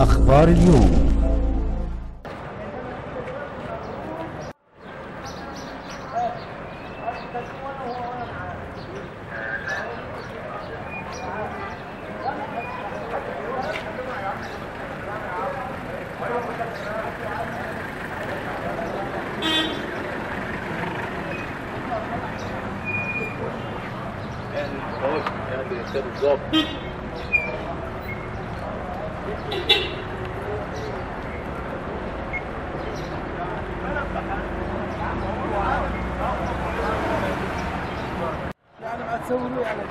أخبار اليوم. يعني تسوي على